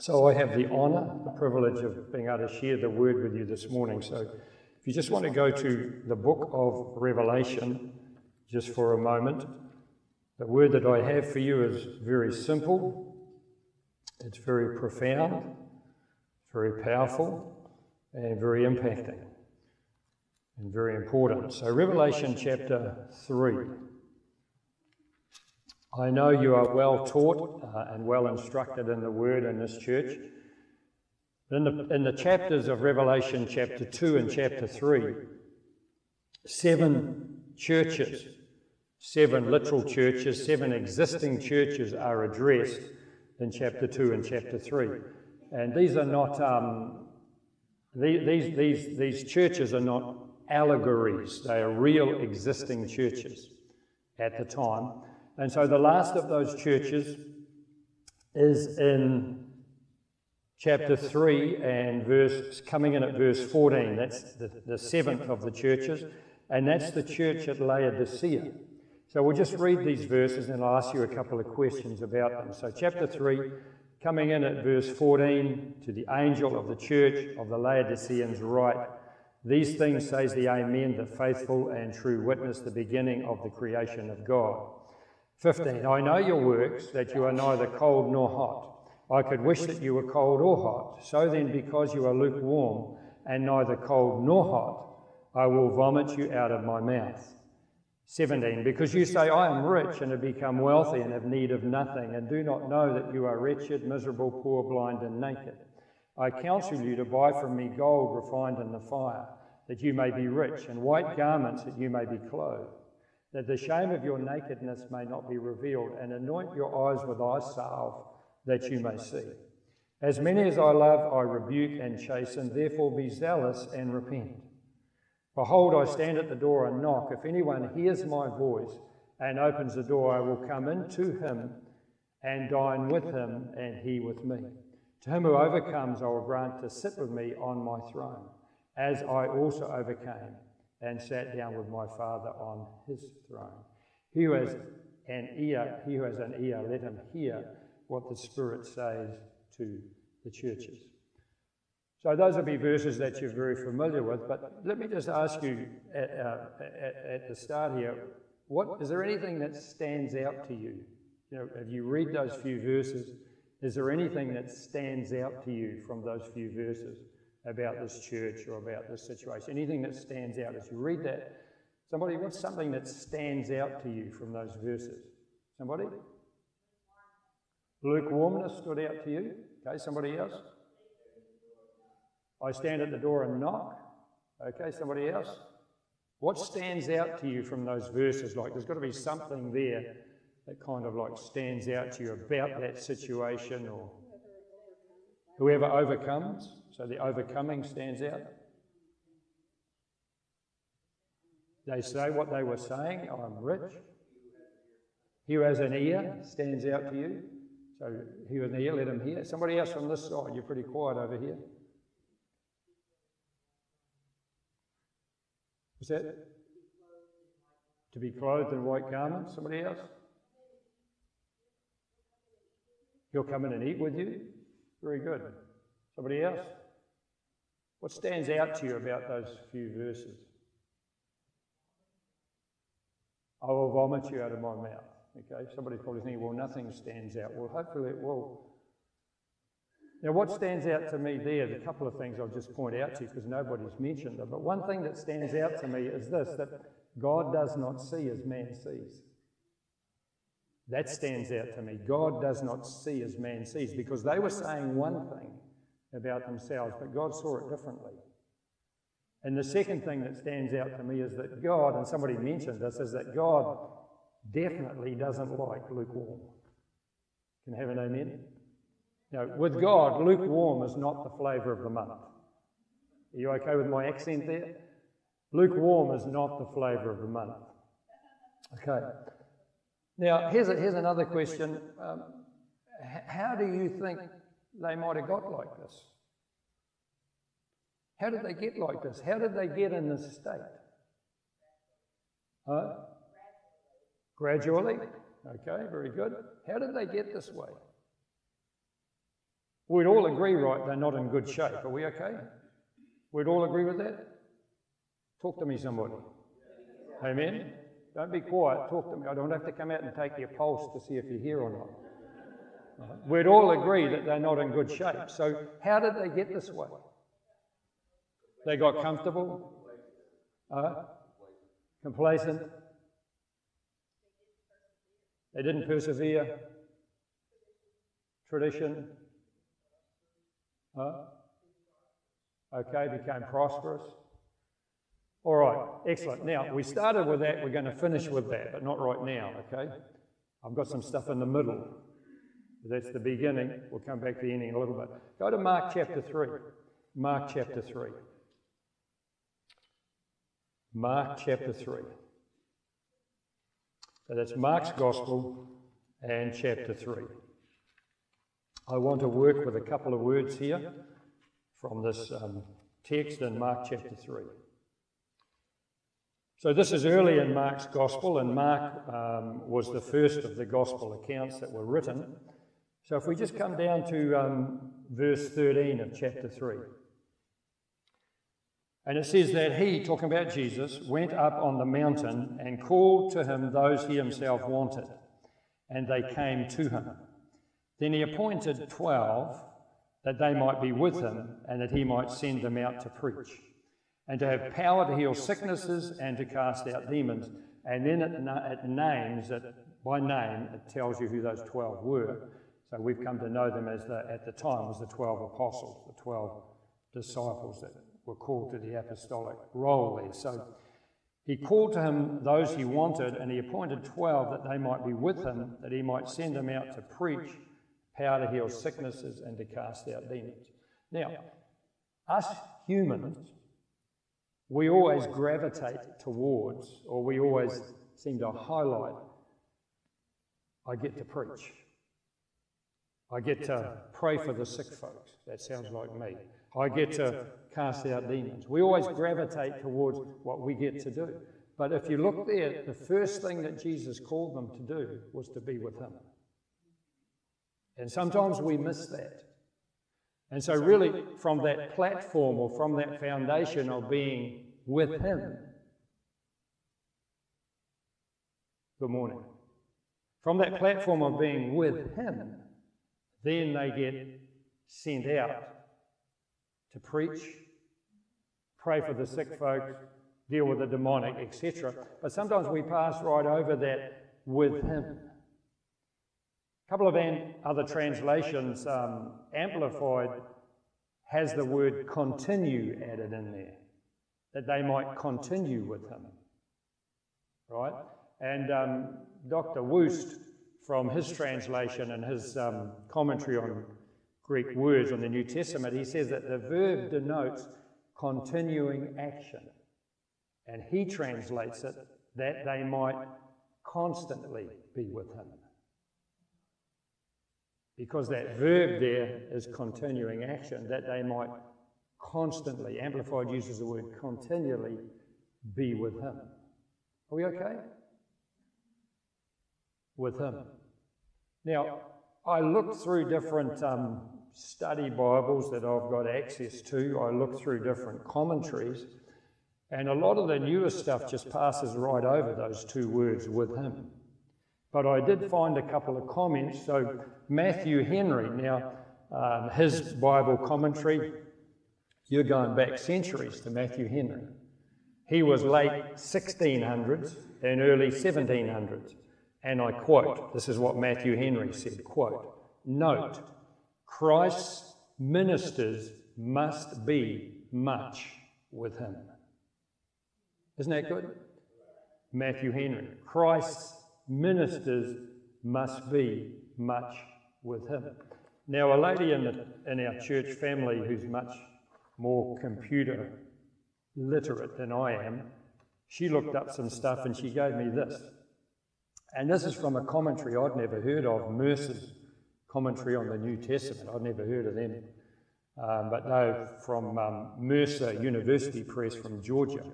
So I have the honour, the privilege of being able to share the word with you this morning. So if you just want to go to the book of Revelation just for a moment, the word that I have for you is very simple, it's very profound, very powerful, and very impacting, and very important. So, Revelation chapter 3. I know you are well taught uh, and well instructed in the word in this church. In the, in the chapters of Revelation, chapter 2 and chapter 3, seven churches, seven literal churches, seven existing churches are addressed in chapter 2 and chapter 3. And these are not, um, these, these, these churches are not allegories, they are real existing churches at the time. And so the last of those churches is in chapter 3 and verse coming in at verse 14. That's the, the seventh of the churches, and that's the church at Laodicea. So we'll just read these verses and I'll ask you a couple of questions about them. So, chapter 3, coming in at verse 14, to the angel of the church of the Laodiceans, write, These things says the Amen, the faithful and true witness, the beginning of the creation of God. 15. I know your works, that you are neither cold nor hot. I could wish that you were cold or hot. So then, because you are lukewarm and neither cold nor hot, I will vomit you out of my mouth. 17. Because you say, I am rich and have become wealthy and have need of nothing, and do not know that you are wretched, miserable, poor, blind, and naked. I counsel you to buy from me gold refined in the fire, that you may be rich, and white garments that you may be clothed that the shame of your nakedness may not be revealed, and anoint your eyes with eye salve, that you may see. As many as I love, I rebuke and chasten, therefore be zealous and repent. Behold, I stand at the door and knock. If anyone hears my voice and opens the door, I will come in to him and dine with him, and he with me. To him who overcomes, I will grant to sit with me on my throne, as I also overcame and sat down with my Father on his throne. He who has an ear, he who has an ear, let him hear what the Spirit says to the churches. So those will be verses that you're very familiar with, but let me just ask you at, uh, at, at the start here, what is there anything that stands out to you? You know, if you read those few verses, is there anything that stands out to you from those few verses? About this church or about this situation. Anything that stands out as you read that. Somebody, what's something that stands out to you from those verses? Somebody? Lukewarmness stood out to you? Okay, somebody else? I stand at the door and knock. Okay, somebody else? What stands out to you from those verses? Like, there's got to be something there that kind of like stands out to you about that situation or whoever overcomes. So the overcoming stands out. They say what they were saying oh, I'm rich. He who has an ear stands out to you. So he who has an ear, let him hear. Somebody else from this side, you're pretty quiet over here. That? To be clothed in white garments. Somebody else? He'll come in and eat with you. Very good. Somebody else? What stands out to you about those few verses? I will vomit you out of my mouth. Okay, somebody's probably thinking, well, nothing stands out. Well, hopefully it will. Now, what stands out to me there, the couple of things I'll just point out to you because nobody's mentioned them, but one thing that stands out to me is this that God does not see as man sees. That stands out to me. God does not see as man sees because they were saying one thing about themselves, but God saw it differently. And the second thing that stands out to me is that God, and somebody mentioned this, is that God definitely doesn't like lukewarm. Can have an amen? Now, with God, lukewarm is not the flavour of the month. Are you okay with my accent there? Lukewarm is not the flavour of the month. Okay. Now, here's, a, here's another question. Um, how do you think they might have got like this. How did they get like this? How did they get in this state? Huh? Gradually. Okay, very good. How did they get this way? We'd all agree, right, they're not in good shape. Are we okay? We'd all agree with that? Talk to me, somebody. Amen? Don't be quiet. Talk to me. I don't have to come out and take your pulse to see if you're here or not. We'd all agree that they're not in good shape. So, how did they get this way? They got comfortable, uh, complacent. They didn't persevere. Tradition. Huh? Okay, became prosperous. All right, excellent. Now, we started with that, we're going to finish with that, but not right now, okay? I've got some stuff in the middle. That's the beginning. We'll come back to the ending a little bit. Go to Mark chapter 3. Mark chapter 3. Mark chapter 3. So that's Mark's Gospel and chapter 3. I want to work with a couple of words here from this um, text in Mark chapter 3. So, this is early in Mark's Gospel, and Mark um, was the first of the Gospel accounts that were written. So, if we just come down to um, verse 13 of chapter 3. And it says that he, talking about Jesus, went up on the mountain and called to him those he himself wanted, and they came to him. Then he appointed twelve that they might be with him and that he might send them out to preach and to have power to heal sicknesses and to cast out demons. And then it, it names it by name, it tells you who those 12 were. So we've come to know them as the, at the time, was the 12 apostles, the 12 disciples that were called to the apostolic role there. So he called to him those he wanted, and he appointed 12 that they might be with him, that he might send them out to preach, power to heal sicknesses, and to cast out demons. Now, us humans, we always gravitate towards, or we always seem to highlight, I get to preach. I get to pray for the sick folks. That sounds like me. I get to cast out demons. We always gravitate towards what we get to do. But if you look there, the first thing that Jesus called them to do was to be with Him. And sometimes we miss that. And so, really, from that platform or from that foundation of being with Him, good morning. From that platform of being with Him, then they get sent out to preach, pray for the sick folks, deal with the demonic, etc. But sometimes we pass right over that with Him. A couple of other translations, um, Amplified has the word continue added in there, that they might continue with him. Right? And um, Dr. Wuest, from his translation and his um, commentary on Greek words on the New Testament, he says that the verb denotes continuing action. And he translates it that they might constantly be with him. Because that verb there is continuing action, that they might constantly, Amplified uses the word continually, be with Him. Are we okay? With Him. Now, I looked through different um, study Bibles that I've got access to, I looked through different commentaries, and a lot of the newer stuff just passes right over those two words with Him. But I did find a couple of comments. So, Matthew Henry, now, um, his Bible commentary, you're going back centuries to Matthew Henry. He was late 1600s and early 1700s. And I quote, this is what Matthew Henry said, quote, Note, Christ's ministers must be much with him. Isn't that good? Matthew Henry. Christ's ministers must be much with him. Now, a lady in, the, in our church family who's much more computer literate than I am, she looked up some stuff and she gave me this. And this is from a commentary I'd never heard of, Mercer's commentary on the New Testament. I'd never heard of them. Um, but they're from um, Mercer University Press from Georgia.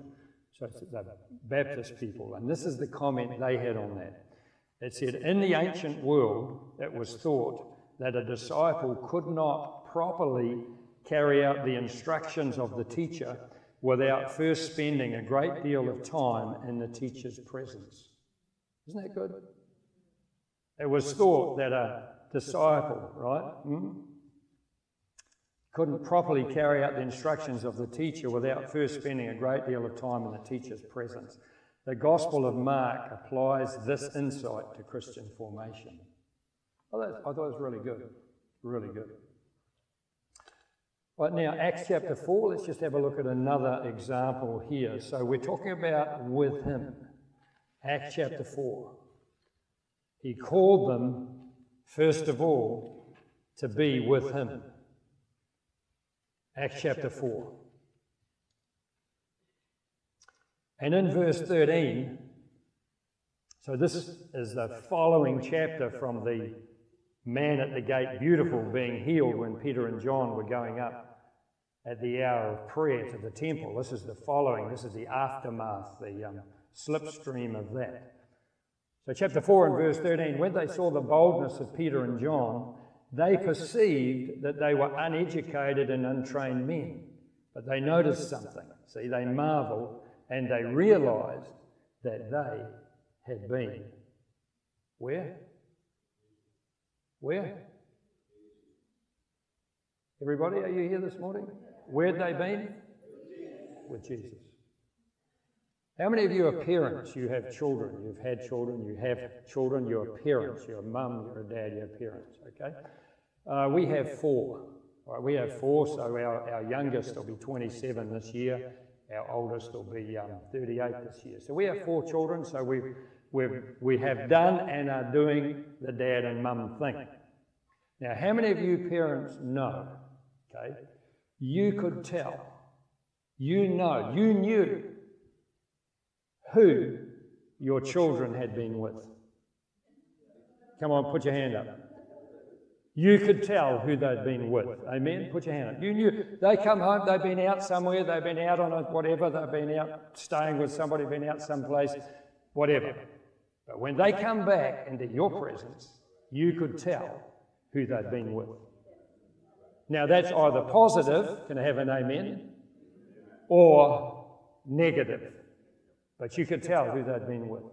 So it's the Baptist people. And this is the comment they had on that. It said, In the ancient world, it was thought that a disciple could not properly carry out the instructions of the teacher without first spending a great deal of time in the teacher's presence. Isn't that good? It was thought that a disciple, right, hmm, couldn't properly carry out the instructions of the teacher without first spending a great deal of time in the teacher's presence. The Gospel of Mark applies this insight to Christian formation. Well, that, I thought it was really good. Really good. Right now, Acts chapter 4, let's just have a look at another example here. So we're talking about with him. Acts chapter 4. He called them, first of all, to be with him. Acts chapter 4. And in verse 13, so this is the following chapter from the man at the gate, beautiful, being healed when Peter and John were going up at the hour of prayer to the temple. This is the following, this is the aftermath, the um, slipstream of that. So, chapter 4 and verse 13 when they saw the boldness of Peter and John, they perceived that they were uneducated and untrained men. But they noticed something. See, they marveled and they realized that they had been. Where? Where? Everybody, are you here this morning? Where'd they been? With Jesus. How many of you are parents? You have children. You've had children. You have children. You're parents. You're a mum. You're a dad. You're parents. Okay? Uh, we have four. Right, we have four, so our, our youngest will be 27 this year. Our oldest will be um, 38 this year. So we have four children, so we we've, we have done and are doing the dad and mum thing. Now, how many of you parents know, okay, you could tell, you know, you knew who your children had been with. Come on, put your hand up. You could tell who they'd been with. Amen? Put your hand up. You knew. They come home, they've been out somewhere, they've been out on a whatever, they've been out staying with somebody, been out someplace, whatever. But when they come back into your presence, you could tell who they'd been with. Now, that's either positive, can I have an amen, or negative. But you could tell who they'd been with.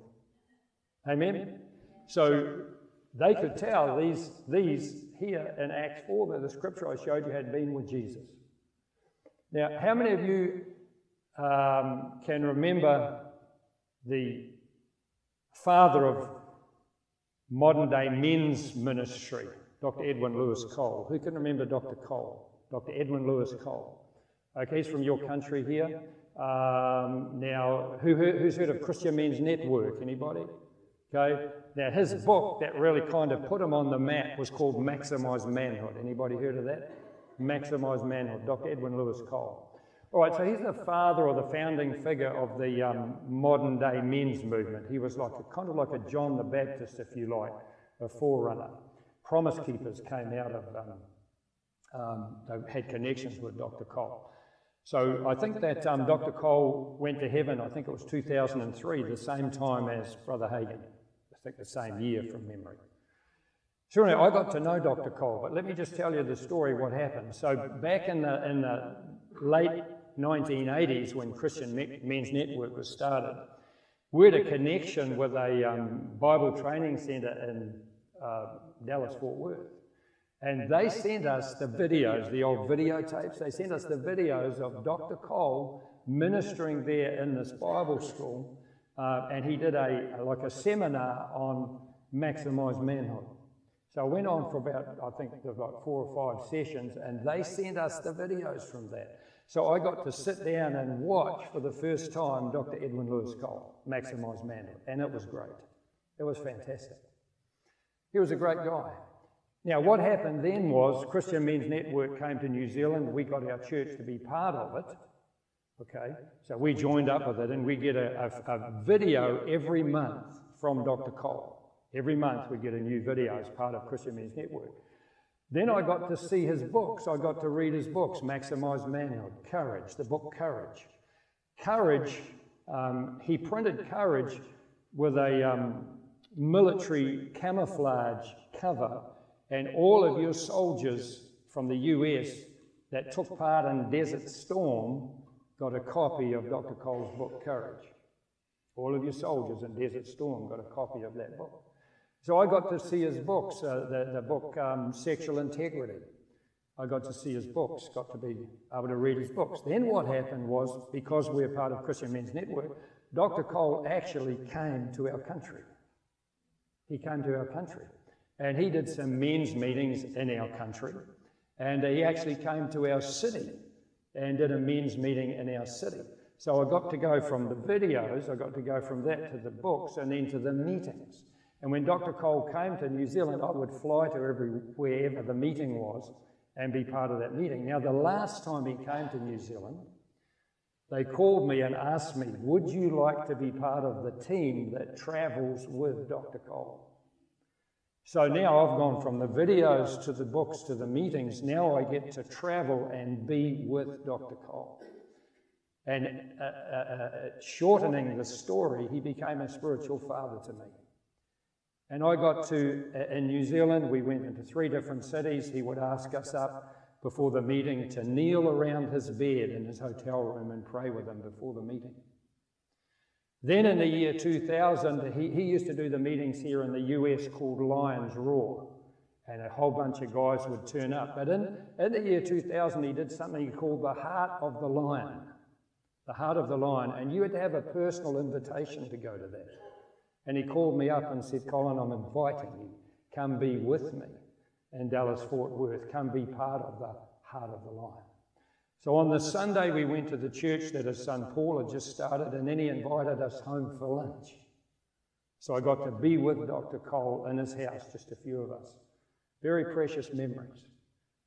Amen? So they could tell these, these here in Acts 4 that the scripture I showed you had been with Jesus. Now, how many of you um, can remember the father of modern day men's ministry, Dr. Edwin Lewis Cole? Who can remember Dr. Cole? Dr. Edwin Lewis Cole. Okay, he's from your country here. Um, now, who, who's heard of Christian Men's Network? Anybody? Okay. Now, his book that really kind of put him on the map was called Maximize Manhood. Anybody heard of that? Maximize Manhood, Dr. Edwin Lewis Cole. All right, so he's the father or the founding figure of the um, modern day men's movement. He was like a, kind of like a John the Baptist, if you like, a forerunner. Promise Keepers came out of, um, um, they had connections with Dr. Cole. So I think that um, Dr. Cole went to heaven, I think it was 2003, the same time as Brother Hagin. I think the same year from memory. Sure, I got to know Dr. Cole, but let me just tell you the story what happened. So back in the, in the late 1980s when Christian Men's Network was started, we had a connection with a um, Bible training centre in uh, Dallas, Fort Worth. And they sent us the videos, the old videotapes. They sent us the videos of Dr. Cole ministering there in this Bible school. Uh, and he did a like a seminar on maximize manhood. So I went on for about, I think there like four or five sessions, and they sent us the videos from that. So I got to sit down and watch for the first time Dr. Edwin Lewis Cole, Maximize Manhood, and it was great. It was fantastic. He was a great guy. Now, what happened then was Christian Men's Network came to New Zealand. We got our church to be part of it. Okay, so we joined up with it, and we get a, a, a video every month from Dr. Cole. Every month we get a new video as part of Christian Men's Network. Then I got to see his books. I got to read his books, Maximize Manhood, Courage, the book Courage. Courage, um, he printed Courage with a um, military camouflage cover and all of your soldiers from the US that took part in Desert Storm got a copy of Dr. Cole's book, Courage. All of your soldiers in Desert Storm got a copy of that book. So I got to see his books, uh, the, the book um, Sexual Integrity. I got to see his books, got to be able to read his books. Then what happened was, because we're part of Christian Men's Network, Dr. Cole actually came to our country. He came to our country. And he did some men's meetings in our country. And he actually came to our city and did a men's meeting in our city. So I got to go from the videos, I got to go from that to the books and then to the meetings. And when Dr. Cole came to New Zealand, I would fly to every, wherever the meeting was and be part of that meeting. Now, the last time he came to New Zealand, they called me and asked me, Would you like to be part of the team that travels with Dr. Cole? So now I've gone from the videos to the books to the meetings. Now I get to travel and be with Dr. Cole. And uh, uh, uh, shortening the story, he became a spiritual father to me. And I got to, uh, in New Zealand, we went into three different cities. He would ask us up before the meeting to kneel around his bed in his hotel room and pray with him before the meeting. Then in the year 2000, he, he used to do the meetings here in the US called Lions Roar. And a whole bunch of guys would turn up. But in, in the year 2000, he did something called the Heart of the Lion. The Heart of the Lion. And you had to have a personal invitation to go to that. And he called me up and said, Colin, I'm inviting you. Come be with me in Dallas Fort Worth. Come be part of the Heart of the Lion. So on the Sunday, we went to the church that his son Paul had just started, and then he invited us home for lunch. So I got to be with Dr. Cole in his house, just a few of us. Very precious memories.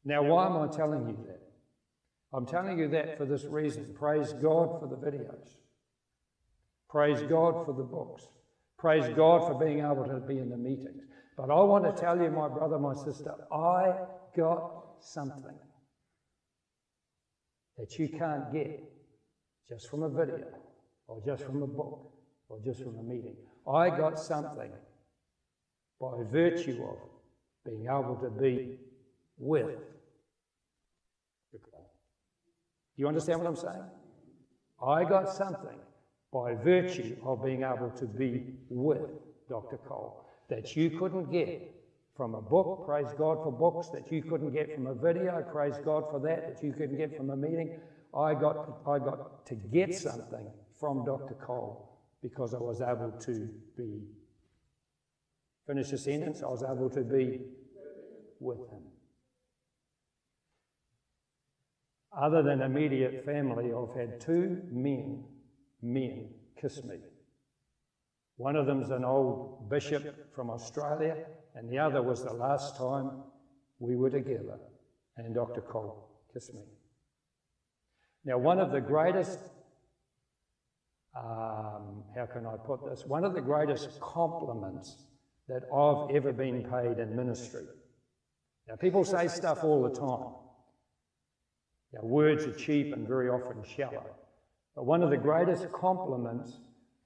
Now, why am I telling you that? I'm telling you that for this reason. Praise God for the videos. Praise God for the books. Praise God for being able to be in the meetings. But I want to tell you, my brother, my sister, I got something that you can't get just from a video or just from a book or just from a meeting. I got something by virtue of being able to be with. Do you understand what I'm saying? I got something by virtue of being able to be with Dr. Cole that you couldn't get from a book, praise God for books that you couldn't get from a video, praise God for that, that you couldn't get from a meeting. I got, I got to get something from Dr. Cole because I was able to be, finish the sentence, I was able to be with him. Other than immediate family, I've had two men, men kiss me. One of them's an old bishop from Australia, and the other was the last time we were together, and Dr. Cole kissed me. Now, one of the greatest, um, how can I put this? One of the greatest compliments that I've ever been paid in ministry. Now, people say stuff all the time. Now, words are cheap and very often shallow. But one of the greatest compliments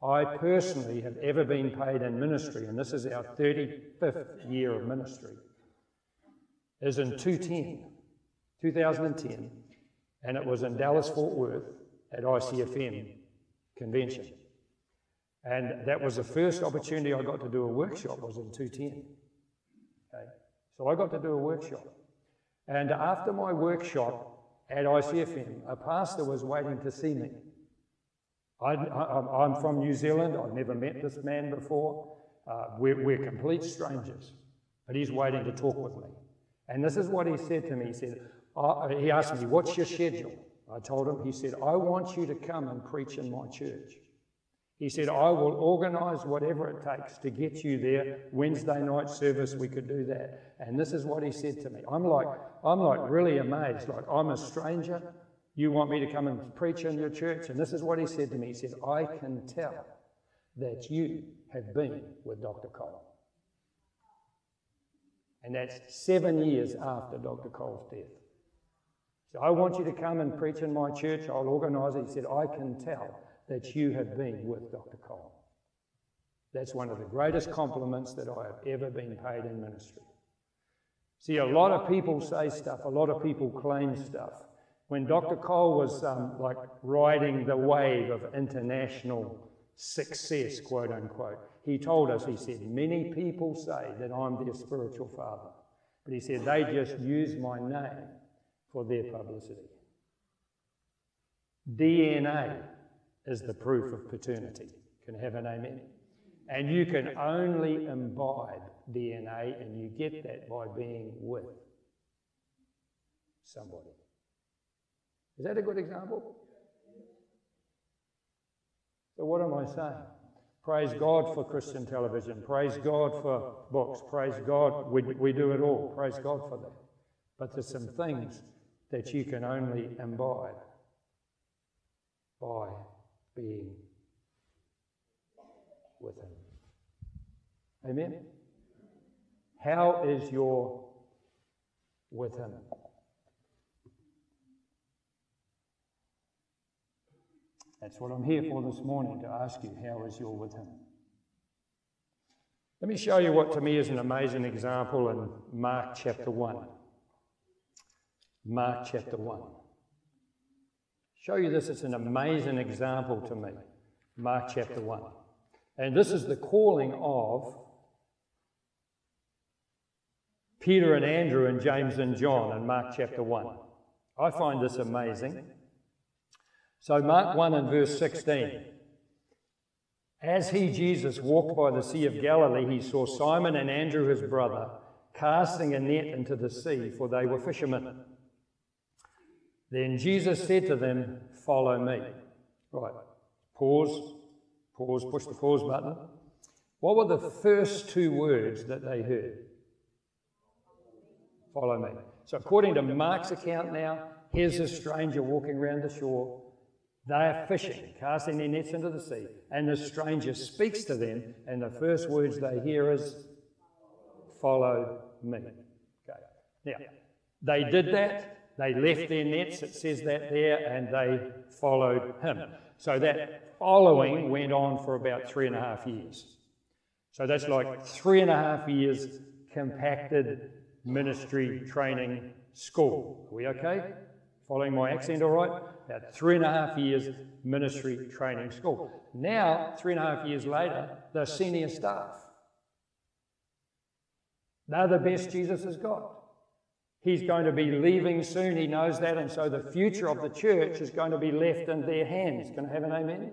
I personally have ever been paid in ministry, and this is our 35th year of ministry, is in 2010, 2010, and it was in Dallas Fort Worth at ICFM convention. And that was the first opportunity I got to do a workshop was in 210. Okay. So I got to do a workshop. And after my workshop at ICFM, a pastor was waiting to see me. I, am from New Zealand. I've never met this man before. Uh, we're, we're complete strangers. But he's waiting to talk with me. And this is what he said to me. He said, uh, he asked me, what's your schedule? I told him, he said, I want you to come and preach in my church. He said, I will organize whatever it takes to get you there. Wednesday night service, we could do that. And this is what he said to me. I'm like, I'm like really amazed. Like, I'm a stranger. You want me to come and preach in your church? And this is what he said to me. He said, I can tell that you have been with Dr. Cole. And that's seven years after Dr. Cole's death. So I want you to come and preach in my church. I'll organise it. He said, I can tell that you have been with Dr. Cole. That's one of the greatest compliments that I have ever been paid in ministry. See, a lot of people say stuff, a lot of people claim stuff. When Dr. Cole was um, like riding the wave of international success, quote unquote, he told us, he said, Many people say that I'm their spiritual father. But he said, they just use my name for their publicity. DNA is the proof of paternity. Can have an amen? And you can only imbibe DNA, and you get that by being with somebody. Is that a good example? So, what am I saying? Praise God for Christian television. Praise God for books. Praise God. We, we do it all. Praise God for that. But there's some things that you can only imbibe by being with Him. Amen? How is your with Him? That's what I'm here for this morning to ask you how is your with Him? Let me show you what to me is an amazing example in Mark chapter 1. Mark chapter 1. Show you this, it's an amazing example to me. Mark chapter 1. And this is the calling of Peter and Andrew and James and John in Mark chapter 1. I find this amazing. So, Mark 1 and verse 16. As he, Jesus, walked by the Sea of Galilee, he saw Simon and Andrew, his brother, casting a net into the sea, for they were fishermen. Then Jesus said to them, Follow me. Right. Pause. Pause. Push the pause button. What were the first two words that they heard? Follow me. So, according to Mark's account now, here's a stranger walking around the shore. They are fishing, casting their nets into the sea, and the stranger speaks to them, and the first words they hear is, Follow me. Okay. Now, they did that. They left their nets, it says that there, and they followed him. So that following went on for about three and a half years. So that's like three and a half years compacted ministry training school. Are we okay? Following my accent all right? About three and a half years ministry training school. Now, three and a half years later, the senior staff. They're the best Jesus has got. He's going to be leaving soon, he knows that, and so the future of the church is going to be left in their hands. Can I have an amen?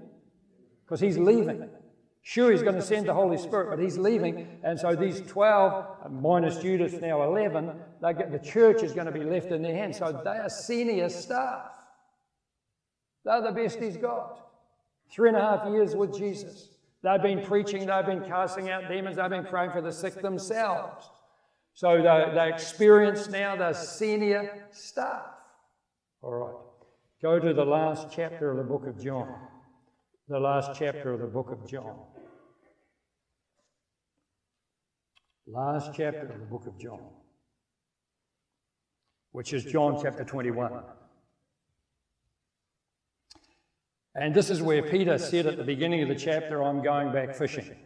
Because he's leaving. Sure, he's going to send the Holy Spirit, but he's leaving. And so these 12, minus Judas now 11, get, the church is going to be left in their hands. So they are senior staff. They're the best he's got. Three and a half years with Jesus. They've been preaching, they've been casting out demons, they've been praying for the sick themselves. So they're, they're experienced now, they're senior staff. All right. Go to the last chapter of the book of John the last chapter of the book of John. Last chapter of the book of John, which is John chapter 21. And this is where Peter said at the beginning of the chapter, I'm going back fishing.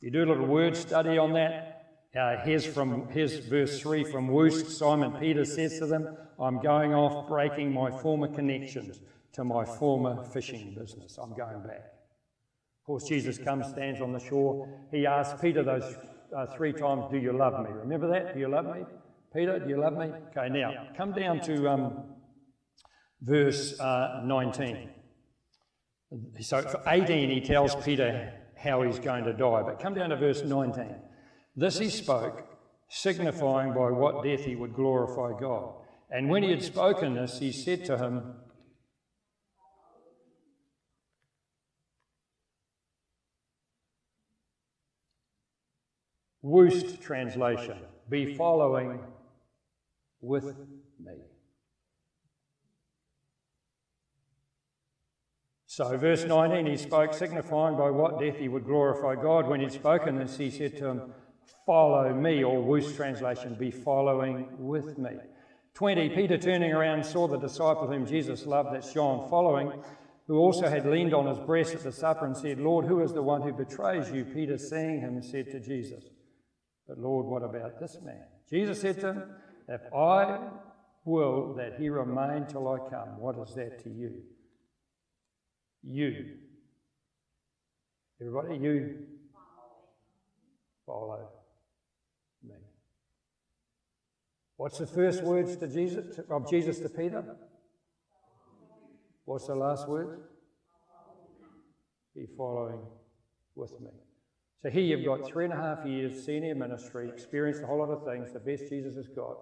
You do a little word study on that. Uh, here's from here's verse 3 from Wuest. Simon Peter says to them, I'm going off breaking my former connections to my former fishing business. I'm going back. Of course, Jesus comes, stands on the shore. He asks Peter those uh, three times, Do you love me? Remember that? Do you love me? Peter, do you love me? Okay, now come down to um, verse uh, 19. So for 18, he tells Peter how he's going to die. But come down to verse 19. This he spoke, signifying by what death he would glorify God. And when he had spoken this, he said to him, Wuest translation, be following with me. So, verse 19, he spoke, signifying by what death he would glorify God. When he'd spoken this, he said to him, Follow me, or Wuest translation, be following with me. 20, Peter turning around saw the disciple whom Jesus loved, that's John, following, who also had leaned on his breast at the supper and said, Lord, who is the one who betrays you? Peter, seeing him, said to Jesus, But Lord, what about this man? Jesus said to him, If I will that he remain till I come, what is that to you? You. Everybody, you follow me. What's the first words to Jesus of Jesus to Peter? What's the last word? Be following with me. So here you've got three and a half years senior ministry, experienced a whole lot of things, the best Jesus has got,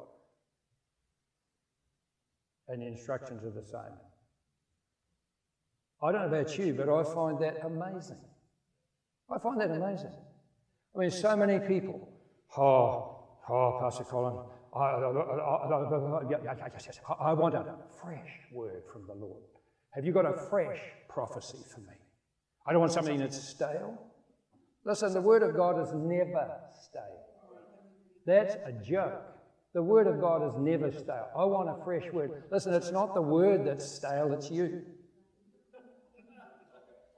and the instructions are the same. I don't know about you, but I find that amazing. I find that amazing. I mean, so many people, oh, oh, Pastor Colin, I, I, want a fresh word from the Lord. Have you got a fresh prophecy for me? I don't want something that's stale. Listen, the Word of God is never stale. That's a joke. The Word of God is never stale. I want a fresh word. Listen, it's not the Word that's stale, it's you.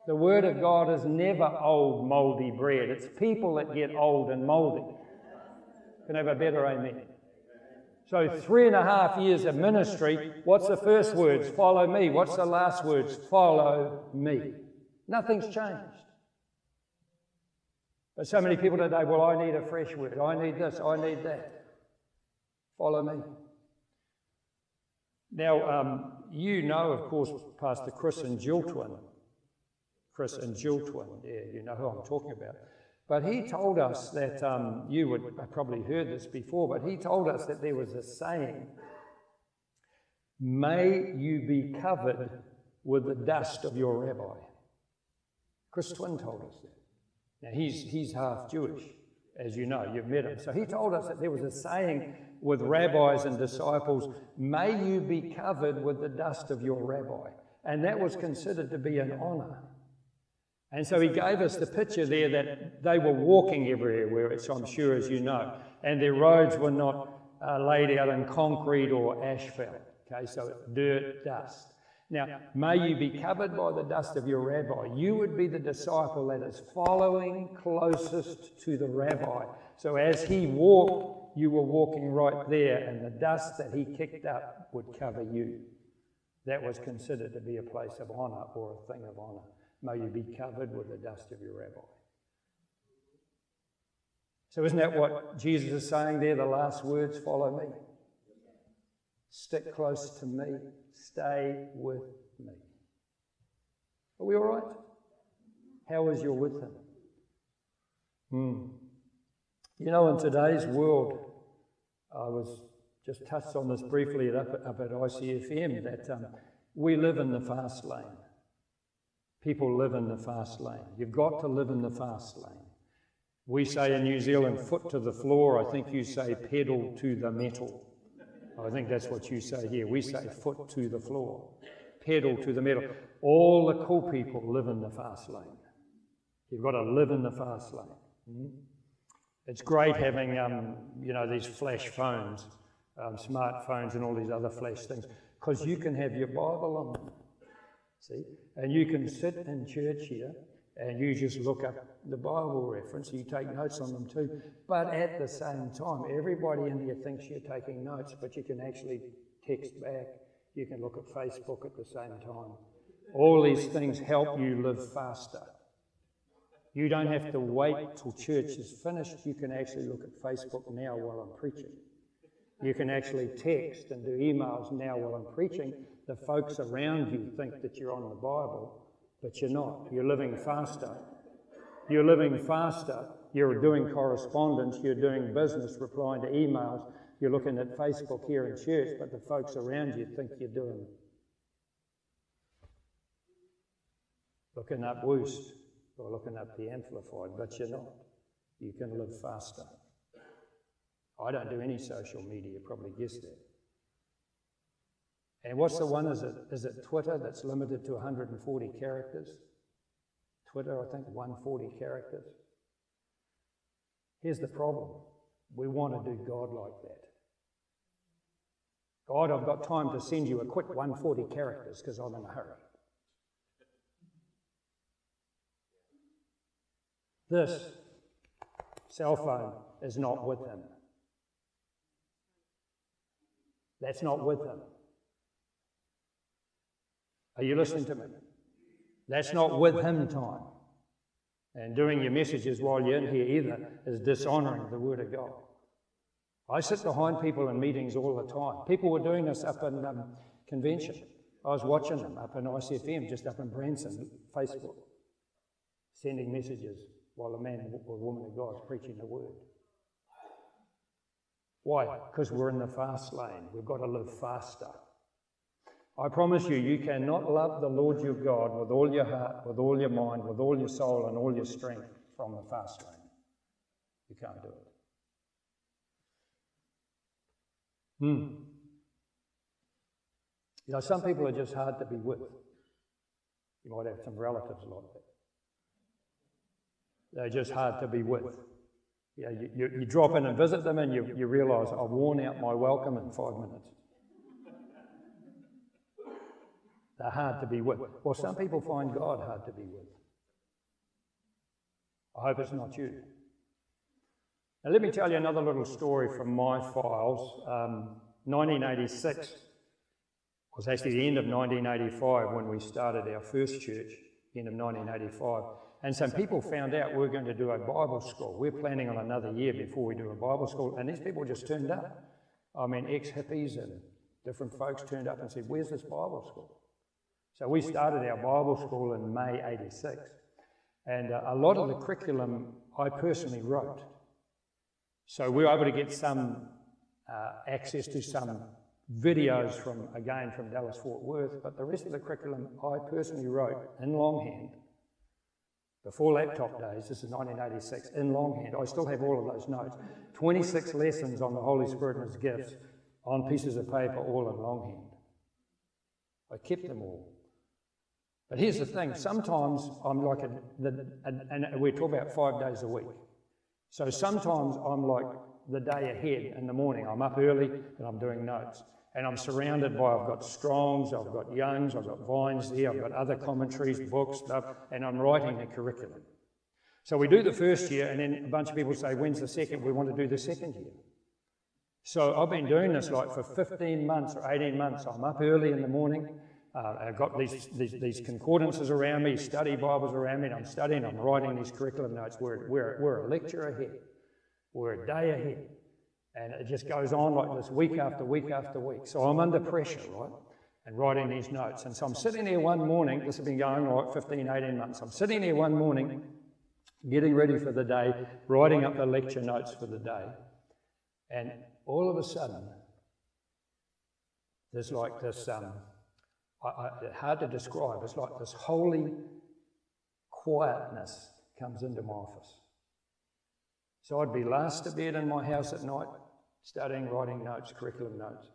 The Word of God is never old, mouldy bread. It's people that get old and mouldy. Can have a better amen? So, three and a half years of ministry. What's the first words? Follow me. What's the last words? Follow me. Nothing's changed. But so many people today, well, I need a fresh word. I need this. I need that. Follow me. Now, um, you know, of course, Pastor Chris and Jill Twin. Chris and Jill Twin. Yeah, you know who I'm talking about. But he told us that, um, you would have probably heard this before, but he told us that there was a saying, May you be covered with the dust of your rabbi. Chris Twin told us that. Now, he's, he's half Jewish, as you know, you've met him. So he told us that there was a saying with rabbis and disciples, May you be covered with the dust of your rabbi. And that was considered to be an honor. And so he gave us the picture there that they were walking everywhere, which I'm sure, as you know, and their roads were not uh, laid out in concrete or asphalt. Okay, so dirt, dust. Now, may you be covered by the dust of your rabbi. You would be the disciple that is following closest to the rabbi. So as he walked, you were walking right there, and the dust that he kicked up would cover you. That was considered to be a place of honor or a thing of honor. May you be covered with the dust of your rabbi. So, isn't that what Jesus is saying there? The last words follow me. Stick close to me. Stay with me. Are we all right? How is your with him? Hmm. You know, in today's world, I was just touched on this briefly up, up at ICFM that um, we live in the fast lane. People live in the fast lane. You've got to live in the fast lane. We say in New Zealand, foot to the floor. I think you say pedal to the metal. I think that's what you say here. We say foot to the floor, pedal to the metal. All the cool people live in the fast lane. You've got to live in the fast lane. Mm-hmm. It's great having, um, you know, these flash phones, um, smartphones, and all these other flash things, because you can have your Bible on. See? And you can sit in church here and you just look up the Bible reference, you take notes on them too. But at the same time, everybody in here thinks you're taking notes, but you can actually text back, you can look at Facebook at the same time. All these things help you live faster. You don't have to wait till church is finished. You can actually look at Facebook now while I'm preaching. You can actually text and do emails now while I'm preaching. The folks around you think that you're on the Bible but you're not. You're living faster. You're living faster. You're doing correspondence. You're doing business, replying to emails. You're looking at Facebook here in church, but the folks around you think you're doing looking up Wuest or looking up the Amplified, but you're not. You can live faster. I don't do any social media, probably guessed that. And what's the one? Is it, is it Twitter that's limited to 140 characters? Twitter, I think, 140 characters. Here's the problem we want to do God like that. God, I've got time to send you a quick 140 characters because I'm in a hurry. This cell phone is not with him. That's not with him. Are you listening to me? That's not with him time. And doing your messages while you're in here either is dishonoring the Word of God. I sit behind people in meetings all the time. People were doing this up in um, convention. I was watching them up in ICFM, just up in Branson, Facebook, sending messages while a man or woman of God is preaching the Word. Why? Because we're in the fast lane. We've got to live faster. I promise you, you cannot love the Lord your God with all your heart, with all your mind, with all your soul, and all your strength from the fast lane. You can't do it. Hmm. You know, some people are just hard to be with. You might have some relatives like that. They're just hard to be with. You, know, you, you, you drop in and visit them and you, you realise I've worn out my welcome in five minutes. They're hard to be with. Well, some people find God hard to be with. I hope it's not you. Now, let me tell you another little story from my files. Um, 1986 was actually the end of 1985 when we started our first church, end of 1985. And some people found out we're going to do a Bible school. We're planning on another year before we do a Bible school, and these people just turned up. I mean, ex hippies and different folks turned up and said, Where's this Bible school? So we started our Bible school in May 86. And uh, a lot of the curriculum I personally wrote. So we were able to get some uh, access to some videos from, again, from Dallas Fort Worth, but the rest of the curriculum I personally wrote in longhand before laptop days, this is 1986, in longhand. I still have all of those notes. 26 lessons on the Holy Spirit and His gifts on pieces of paper, all in longhand. I kept them all. But here's the thing sometimes I'm like, a, the, and we talk about five days a week. So sometimes I'm like the day ahead in the morning. I'm up early and I'm doing notes. And I'm surrounded by, I've got Strongs, I've got Youngs, I've got Vines there, I've got other commentaries, books, stuff, and I'm writing a curriculum. So we do the first year, and then a bunch of people say, When's the second? We want to do the second year. So I've been doing this like for 15 months or 18 months. I'm up early in the morning. Uh, I've got these, these, these, concordances around me, study Bibles around me, and I'm studying, I'm writing these curriculum notes. We're, we're, we're a lecture ahead, we're a day ahead. And it just goes on like this week after week after week. So I'm under pressure, right? And writing these notes. And so I'm sitting there one morning, this has been going like 15, 18 months. I'm sitting there one morning, getting ready for the day, writing up the lecture notes for the day. And all of a sudden, there's like this um, I, I, hard to describe. It's like this holy quietness comes into my office. So I'd be last to bed in my house at night, studying, writing notes, curriculum notes.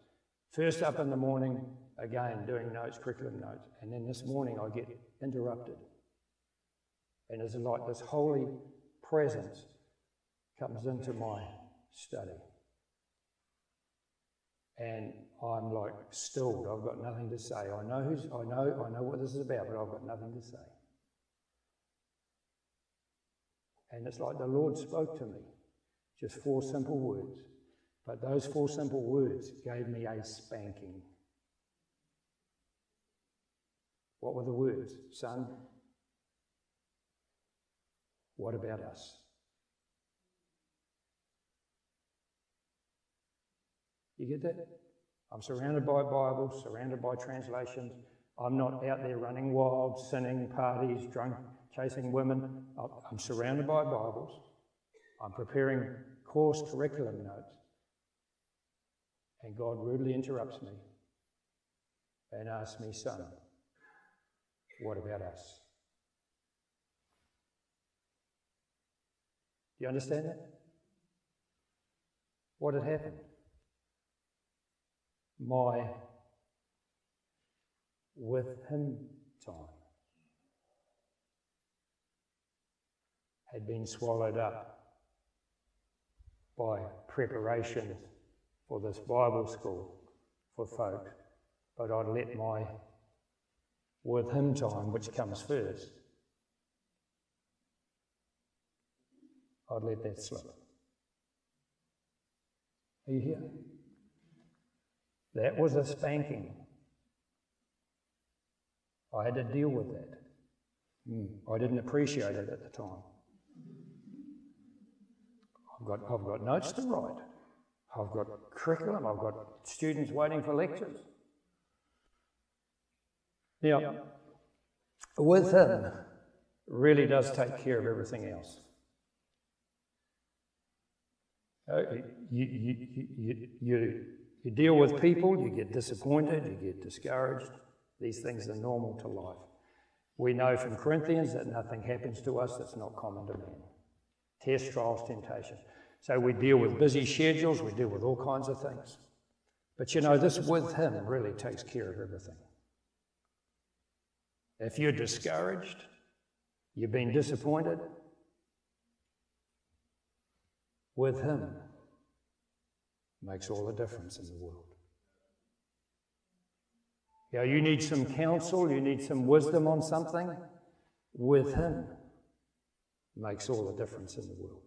First up in the morning, again, doing notes, curriculum notes. And then this morning, I get interrupted. And it's like this holy presence comes into my study. And I'm like stilled. I've got nothing to say. I know who's, I know, I know what this is about, but I've got nothing to say. And it's like the Lord spoke to me, just four simple words. But those four simple words gave me a spanking. What were the words? Son, what about us? You get that? I'm surrounded by Bibles, surrounded by translations. I'm not out there running wild, sinning, parties, drunk, chasing women. I'm surrounded by Bibles. I'm preparing course curriculum notes. And God rudely interrupts me and asks me, Son, what about us? Do you understand that? What had happened? My with him time had been swallowed up by preparation for this Bible school for folk, but I'd let my with him time, which comes first, I'd let that slip. Are you here? That was a spanking. I had to deal with that. Mm. I didn't appreciate it at the time. I've got, I've got notes to write. I've got curriculum. I've got students waiting for lectures. Now, with him, really does take care of everything else. Uh, you, you, you, you, you deal with people, you get disappointed, you get discouraged. These things are normal to life. We know from Corinthians that nothing happens to us that's not common to man. Test, trials, temptation. So we deal with busy schedules, we deal with all kinds of things. But you know, this with Him really takes care of everything. If you're discouraged, you've been disappointed, with Him makes all the difference in the world. Yeah, you need some counsel, you need some wisdom on something, with Him makes all the difference in the world.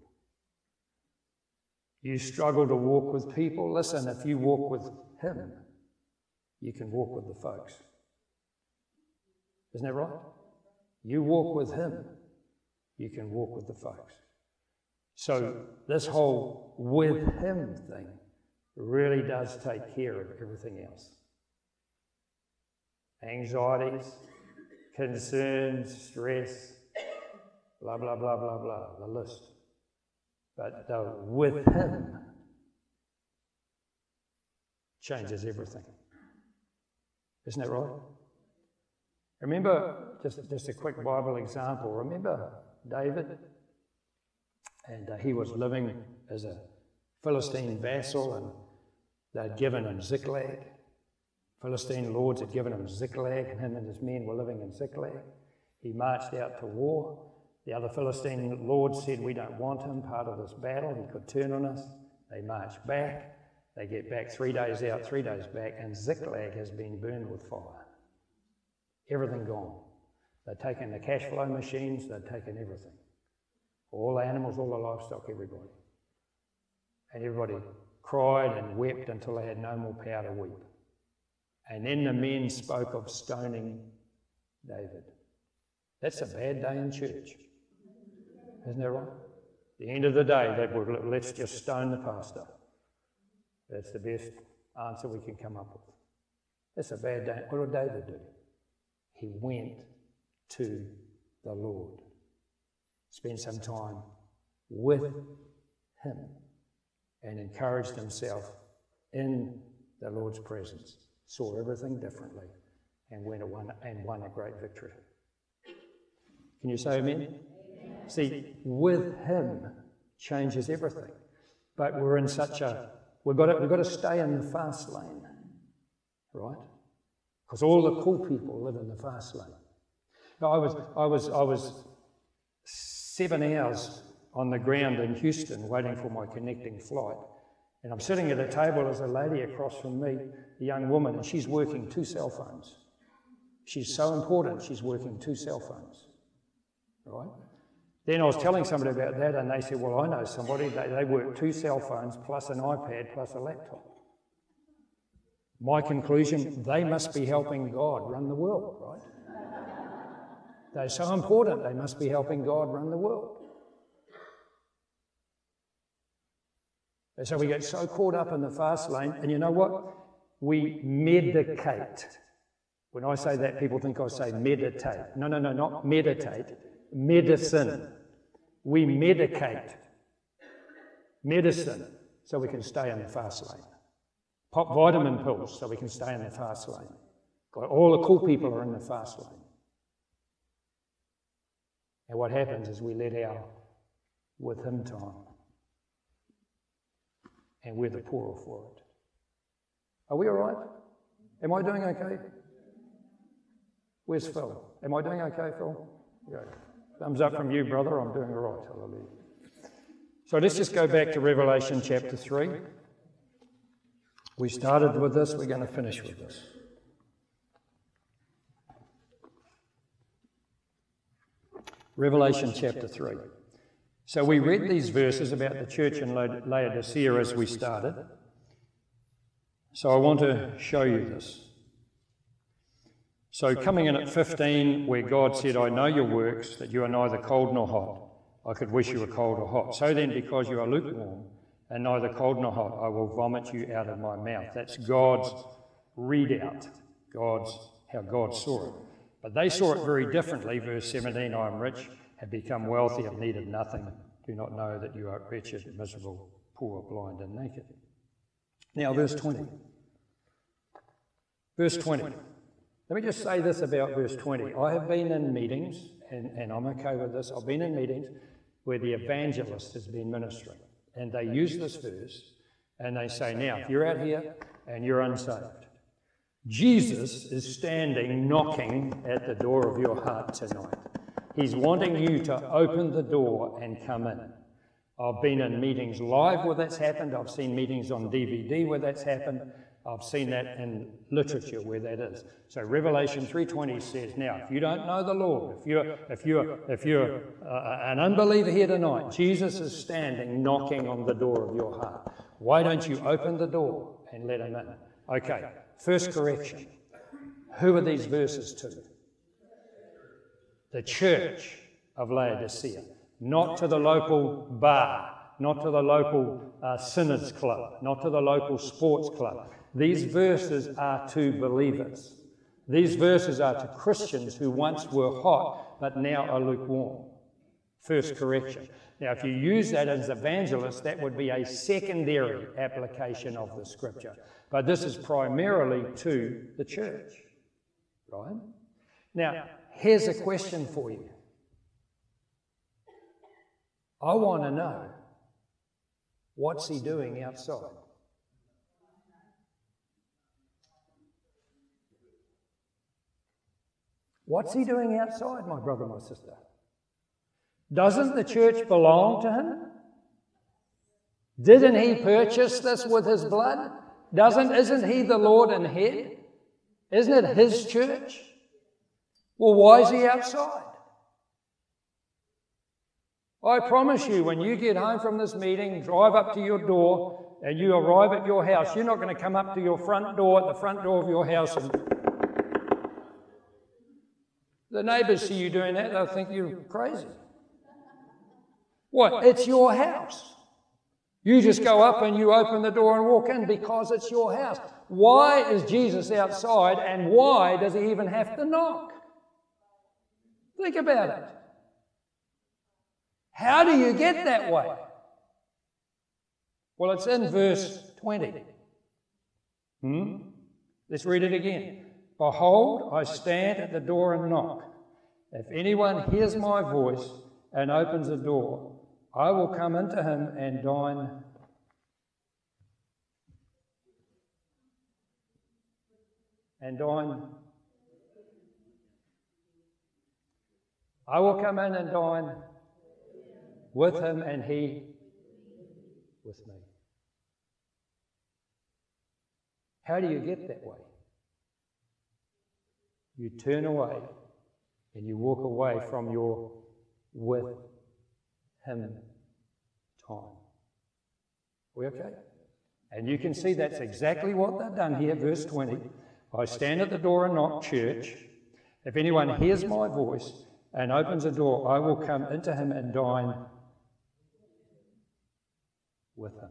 You struggle to walk with people, listen, if you walk with Him, you can walk with the folks. Isn't that right? You walk with Him, you can walk with the folks. So, this whole with Him thing really does take care of everything else anxieties, concerns, stress, blah, blah, blah, blah, blah, the list. But with Him changes everything. Isn't that right? Remember, just, just a quick Bible example. Remember David? And uh, he was living as a Philistine vassal, and they'd given him Ziklag. Philistine lords had given him Ziklag, and him and his men were living in Ziklag. He marched out to war. The other Philistine lords said, We don't want him part of this battle. He could turn on us. They march back. They get back three days out, three days back, and Ziklag has been burned with fire. Everything gone. They'd taken the cash flow machines, they'd taken everything. All the animals, all the livestock, everybody. And everybody cried and wept until they had no more power to weep. And then the men spoke of stoning David. That's a bad day in church. Isn't that right? the end of the day, they would let's just stone the pastor. That's the best answer we can come up with. That's a bad day. What did David do? He went to the Lord. Spent some time with him and encouraged himself in the Lord's presence. Saw everything differently and went won, and won a great victory. Can you say amen? amen? See, with him changes everything. But we're in such a we've got to, we've got to stay in the fast lane, right? Because all the cool people live in the fast lane. Now, I was I was I was seven hours on the ground in Houston waiting for my connecting flight. And I'm sitting at a table, there's a lady across from me, a young woman, and she's working two cell phones. She's so important, she's working two cell phones. Right? Then I was telling somebody about that, and they said, Well, I know somebody, they, they work two cell phones plus an iPad plus a laptop. My conclusion, they must be helping God run the world, right? They're so important, they must be helping God run the world. And so we get so caught up in the fast lane, and you know what? We medicate. When I say that, people think I say meditate. No, no, no, not meditate. Medicine. We medicate. Medicine so we can stay in the fast lane. Pop vitamin pills so we can stay in the fast lane. All the cool people are in the fast lane. And what happens is we let our with Him time. And we're the poorer for it. Are we all right? Am I doing okay? Where's Phil? Am I doing okay, Phil? Good. Thumbs up from you, brother. I'm doing all right. Hallelujah. So let's just go back to Revelation chapter 3. We started with this, we're going to finish with this. Revelation chapter 3. So we read these verses about the church in Laodicea as we started. So I want to show you this. So, coming in at 15, where God said, I know your works, that you are neither cold nor hot. I could wish you were cold or hot. So then, because you are lukewarm and neither cold nor hot, I will vomit you out of my mouth. That's God's readout, God's how God saw it. But they saw it very differently. Verse 17 I am rich, have become wealthy, have needed nothing. Do not know that you are wretched, miserable, poor, blind, and naked. Now, verse 20. Verse 20. Let me just say this about verse 20. I have been in meetings, and, and I'm okay with this. I've been in meetings where the evangelist has been ministering, and they use this verse and they say, Now, if you're out here and you're unsaved, Jesus is standing knocking at the door of your heart tonight. He's wanting you to open the door and come in. I've been in meetings live where that's happened. I've seen meetings on DVD where that's happened. I've seen that in literature where that is. So Revelation 3:20 says, "Now, if you don't know the Lord, if you're if you're if you're uh, an unbeliever here tonight, Jesus is standing knocking on the door of your heart. Why don't you open the door and let him in?" Okay. First correction. Who are these verses to? The church of Laodicea, not to the local bar, not to the local uh, sinners club, not to the local sports club. These verses are to believers. These verses are to Christians who once were hot but now are lukewarm. First correction. Now, if you use that as evangelist, that would be a secondary application of the scripture. But this is primarily to the church. Right? Now, here's a question for you. I want to know what's he doing outside? What's he doing outside, my brother, my sister? Doesn't the church belong to him? Didn't he purchase this with his blood? Doesn't isn't he the Lord and head? Isn't it his church? Well, why is he outside? I promise you, when you get home from this meeting, drive up to your door, and you arrive at your house, you're not going to come up to your front door at the front door of your house and the neighbours see you doing that, they'll think you're crazy. What? It's your house. You just go up and you open the door and walk in because it's your house. Why is Jesus outside and why does he even have to knock? Think about it. How do you get that way? Well, it's in verse 20. Hmm? Let's read it again. Behold, I stand at the door and knock. If anyone hears my voice and opens the door, I will come into him and dine. And dine. I will come in and dine with him and he with me. How do you get that way? You turn away and you walk away from your with Him time. We okay? And you can see that's exactly what they've done here, verse 20. I stand at the door and knock, church. If anyone hears my voice and opens the door, I will come into him and dine with him.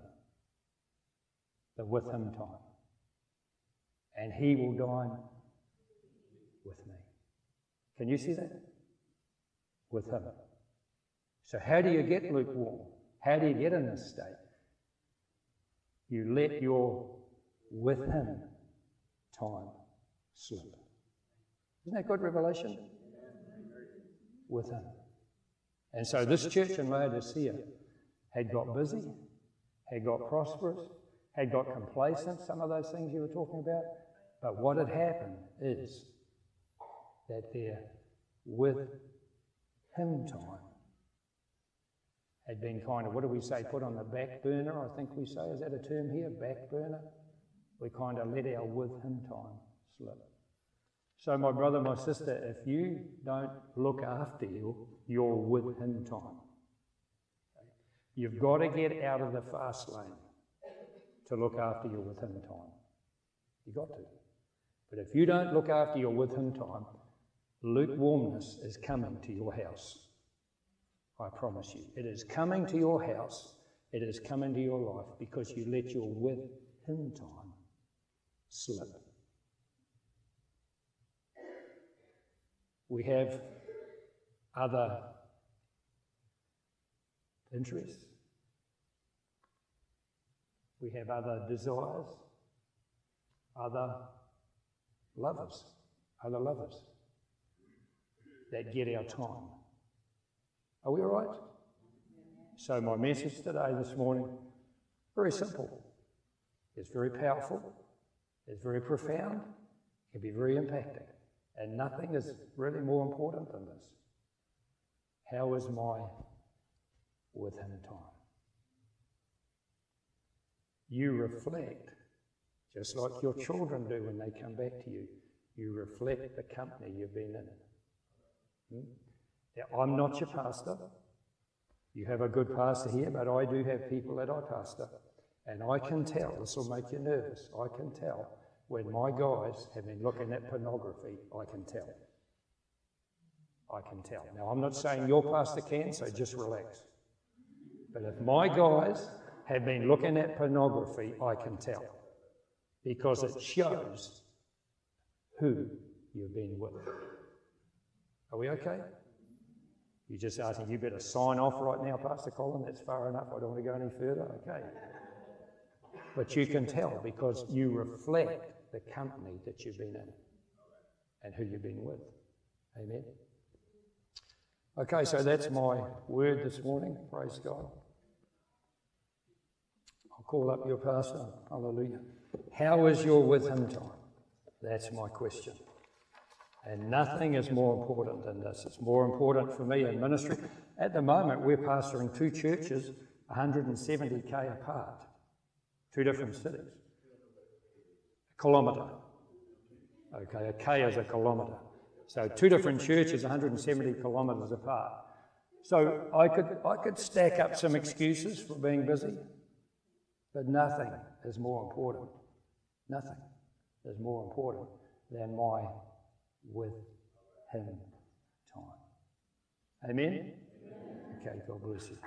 The with him time. And he will dine with me. Can you see that? With Him. So, how do you get lukewarm? How do you get in this state? You let your with Him time slip. Isn't that good revelation? With Him. And so, this church in Laodicea had got busy, had got prosperous, had got complacent, some of those things you were talking about. But what had happened is that their with Him time had been kind of, what do we say, put on the back burner, I think we say. Is that a term here? Back burner? We kind of let our with Him time slip. So, my brother, my sister, if you don't look after your, your with Him time, you've got to get out of the fast lane to look after your with Him time. You've got to. But if you don't look after your with Him time, lukewarmness is coming to your house. I promise you. It is coming to your house. It is coming to your life because you let your with Him time slip. We have other interests. We have other desires, other lovers, other lovers that get our time. Are we all right? So, my message today, this morning, very simple. It's very powerful, it's very profound, it can be very impacting. And nothing is really more important than this. How is my with Him time? You reflect, just like your children do when they come back to you, you reflect the company you've been in. Hmm? Now, I'm not your pastor. You have a good pastor here, but I do have people that I pastor. And I can tell, this will make you nervous, I can tell when my guys have been looking at pornography, I can tell. I can tell. Now, I'm not saying your pastor can, so just relax. But if my guys have been looking at pornography, I can tell. Because it shows who you've been with. Are we okay? You're just asking, you better sign off right now, Pastor Colin. That's far enough. I don't want to go any further. Okay. But you can tell because you reflect the company that you've been in and who you've been with. Amen. Okay, so that's my word this morning. Praise God. I'll call up your pastor. Hallelujah. How is your with him time? That's my question. And nothing is more important than this. It's more important for me in ministry. At the moment, we're pastoring two churches 170k apart, two different cities. Kilometre. Okay, a k is a kilometre. So two different churches 170 kilometres apart. So I could, I could stack up some excuses for being busy, but nothing is more important. Nothing is more important than my with Him time. Amen? Amen. Okay, God bless you.